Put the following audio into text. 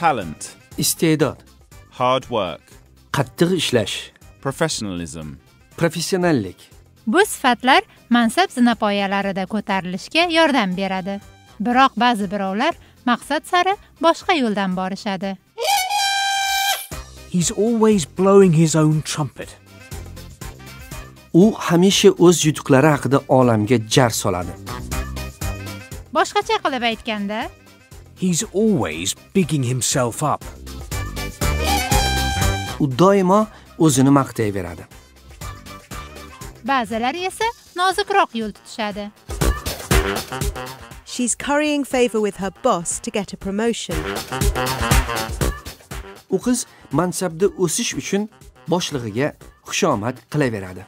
talent, iste'dod. Hard work, qattiq ishlash. Professionalism, professionallik. Bu sifatlar mansab zinapoyalarida ko'tarilishga yordam beradi. Biroq ba'zi birovlar maqsad sari boshqa yo'ldan borishadi. He's always blowing his own trumpet. u hamisha o'z yutuqlari haqida olamga jar soladi. Boshqacha qilib aytganda, He's always bigging himself up. u doimo o'zini maqtayveradi ba'zilari esa nozikroq yo'l tutishadi. She's currying favour with her boss to get a promotion. u qiz mansabda o'sish uchun boshlig'iga xushomad qilaveradi